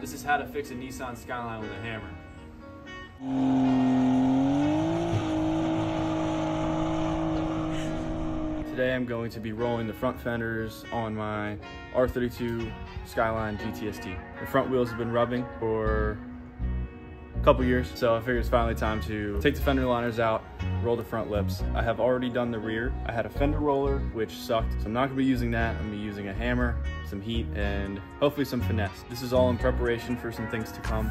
This is how to fix a Nissan Skyline with a hammer. Today I'm going to be rolling the front fenders on my R32 Skyline GTST. The front wheels have been rubbing for a couple years, so I figured it's finally time to take the fender liners out, roll the front lips. I have already done the rear. I had a fender roller, which sucked, so I'm not gonna be using that. I'm gonna be using a hammer, some heat, and hopefully some finesse. This is all in preparation for some things to come.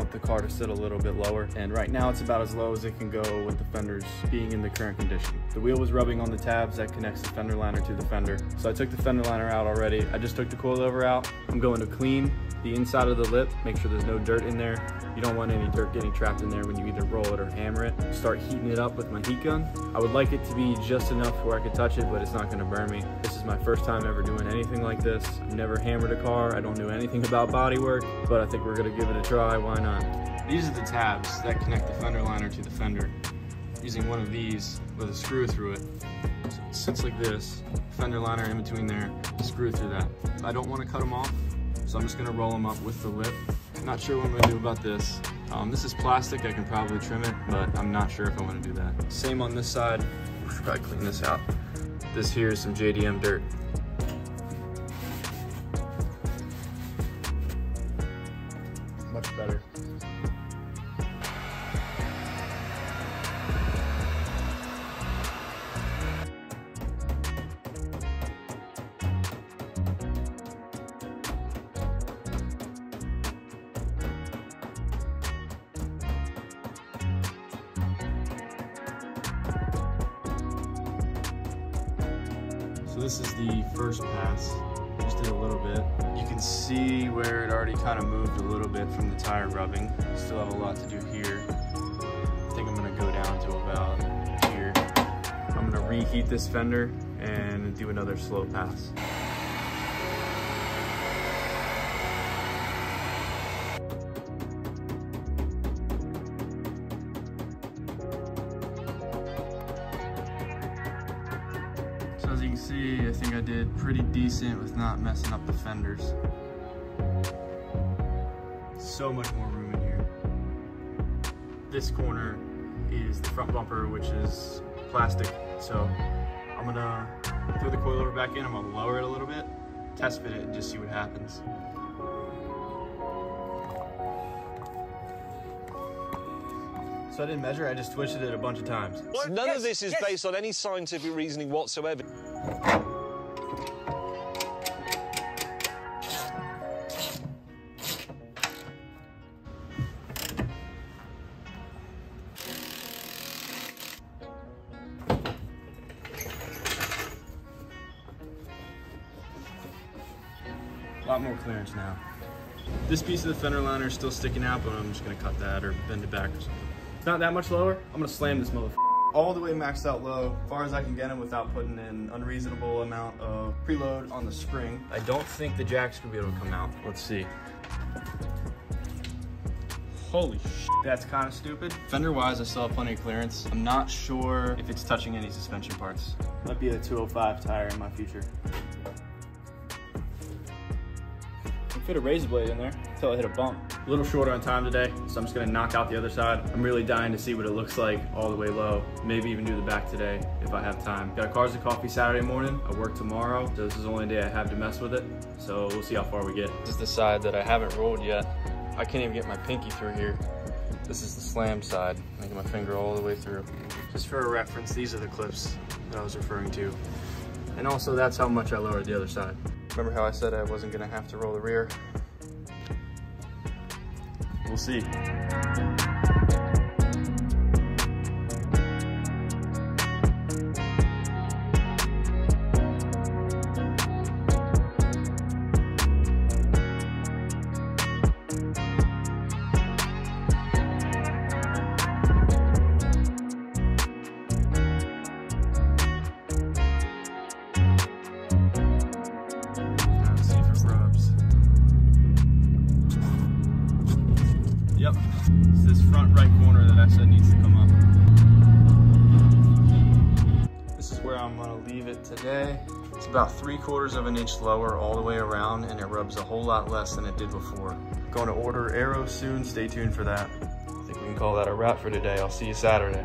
Want the car to sit a little bit lower, and right now it's about as low as it can go with the fenders being in the current condition. The wheel was rubbing on the tabs that connects the fender liner to the fender. So I took the fender liner out already. I just took the coilover out. I'm going to clean the inside of the lip, make sure there's no dirt in there. You don't want any dirt getting trapped in there when you either roll it or hammer it. Start heating it up with my heat gun. I would like it to be just enough where I could touch it, but it's not gonna burn me. This is my first time ever doing anything like this. I've never hammered a car. I don't know anything about bodywork, but I think we're gonna give it a try. Why not? These are the tabs that connect the fender liner to the fender. Using one of these with a screw through it. So it sits like this, fender liner in between there, screw through that. I don't wanna cut them off, so I'm just gonna roll them up with the lip. Not sure what I'm gonna do about this. Um, this is plastic, I can probably trim it, but I'm not sure if I wanna do that. Same on this side, we should probably clean this out. This here is some JDM dirt. So this is the first pass. Just did a little bit. You can see where it already kind of moved a little bit from the tire rubbing. Still have a lot to do here. I think I'm gonna go down to about here. I'm gonna reheat this fender and do another slow pass. So as you can see, I think I did pretty decent with not messing up the fenders. So much more room in here. This corner is the front bumper, which is plastic. So I'm gonna throw the coilover back in, I'm gonna lower it a little bit, test fit it, and just see what happens. I didn't measure, I just twisted it a bunch of times. None of this is based on any scientific reasoning whatsoever. A lot more clearance now. This piece of the fender liner is still sticking out, but I'm just gonna cut that or bend it back or something. It's not that much lower. I'm gonna slam this motherfucker all the way maxed out low, far as I can get him without putting an unreasonable amount of preload on the spring. I don't think the jack's gonna be able to come out. Let's see. Holy sh! That's kind of stupid. Fender wise, I still have plenty of clearance. I'm not sure if it's touching any suspension parts. Might be a 205 tire in my future. Can fit a razor blade in there until I hit a bump. A little shorter on time today, so I'm just gonna knock out the other side. I'm really dying to see what it looks like all the way low. Maybe even do the back today if I have time. Got a Cars and Coffee Saturday morning. I work tomorrow, so this is the only day I have to mess with it. So we'll see how far we get. This is the side that I haven't rolled yet. I can't even get my pinky through here. This is the slam side. I get my finger all the way through. Just for a reference, these are the clips that I was referring to. And also that's how much I lowered the other side. Remember how I said I wasn't gonna have to roll the rear? We'll see. Yep, it's this front right corner that I said needs to come up. This is where I'm gonna leave it today. It's about three quarters of an inch lower all the way around and it rubs a whole lot less than it did before. Going to order arrows soon, stay tuned for that. I think we can call that a wrap for today. I'll see you Saturday.